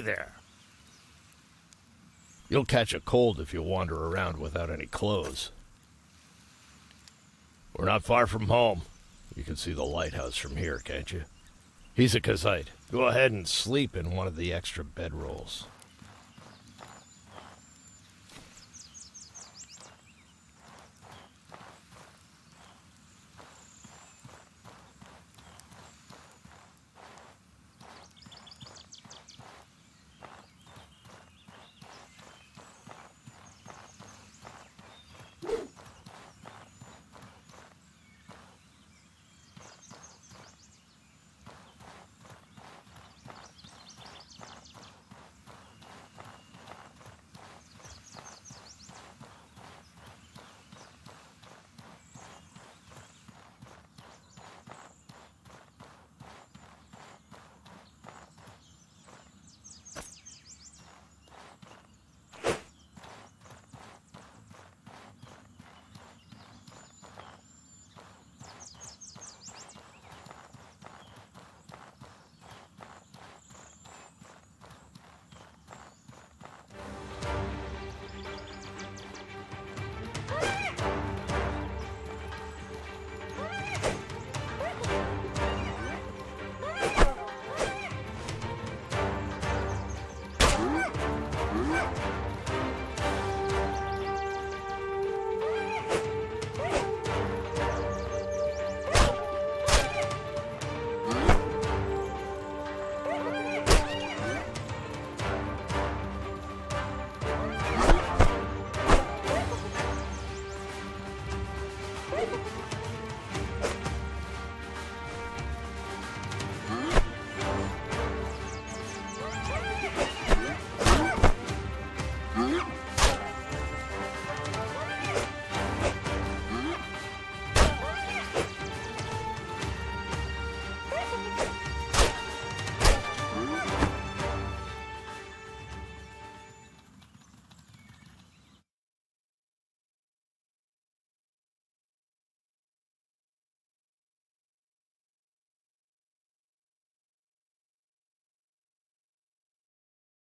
There! You'll catch a cold if you wander around without any clothes. We're not far from home. You can see the lighthouse from here, can't you? He's a Kazite. Go ahead and sleep in one of the extra bedrolls.